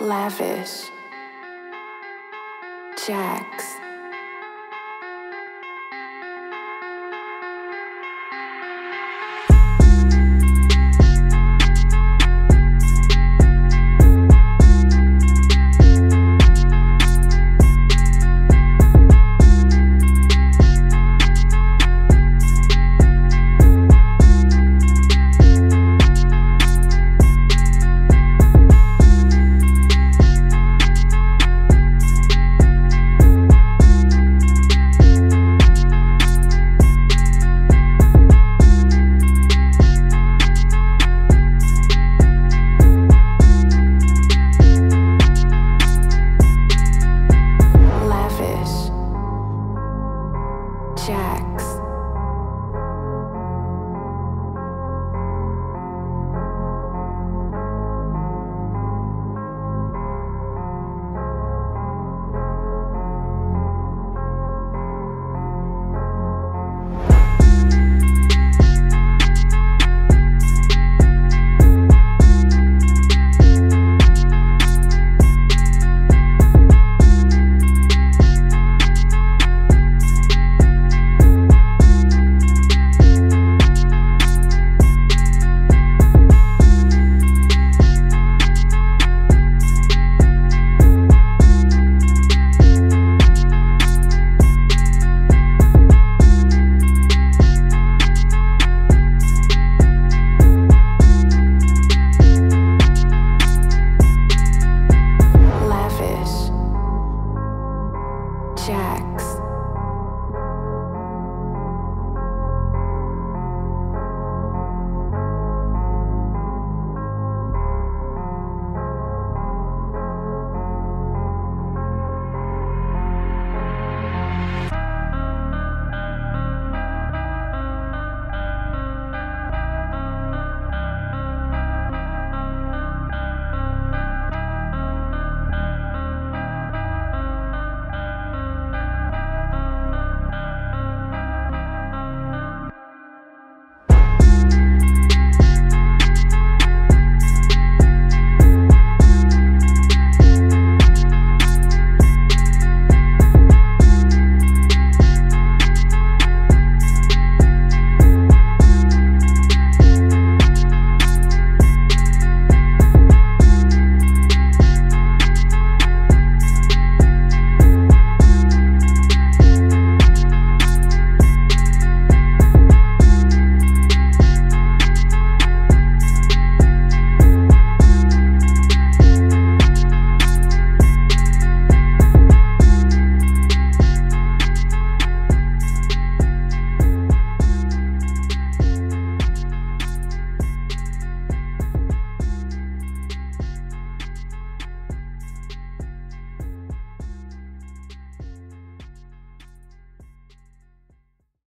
lavish, Jax. Jax.